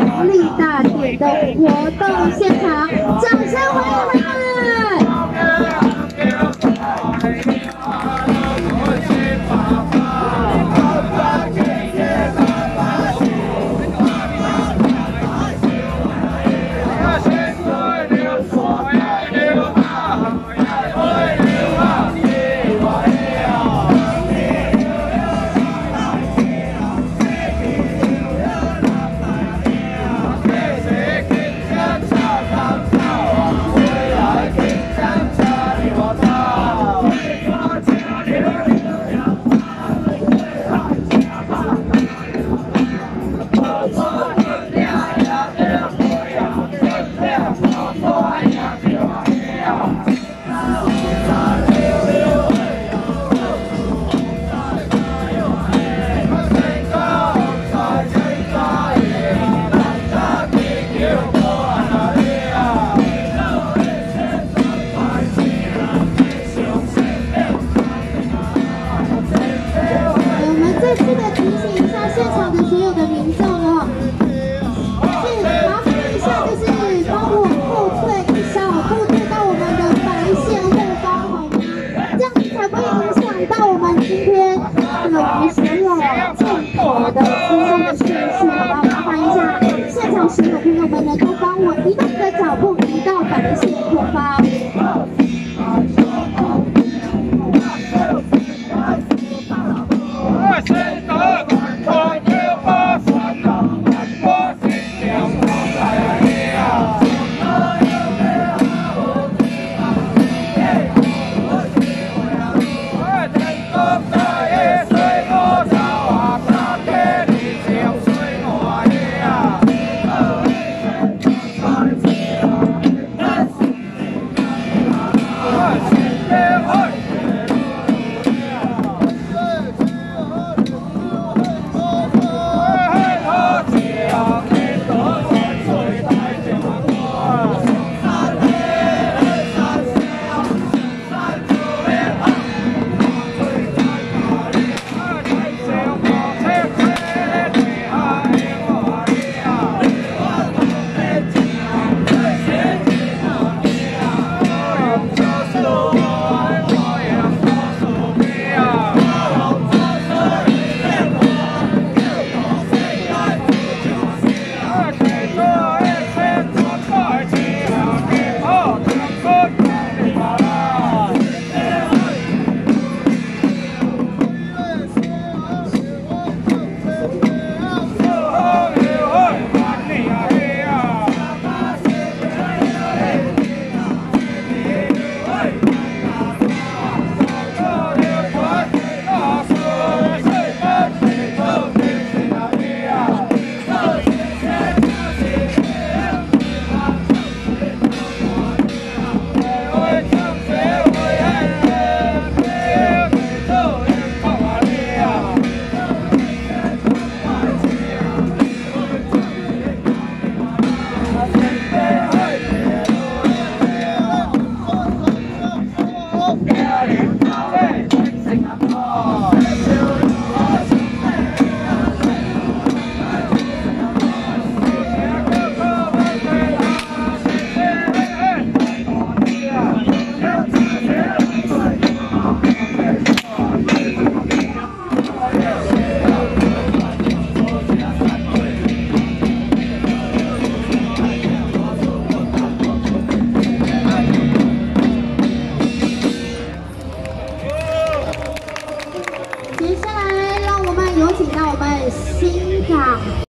成立大典的活动现场，今天对我的轻松的顺序，好不好？麻烦一下，现场所有朋友们呢，都帮我移动的脚步，移到白线后方。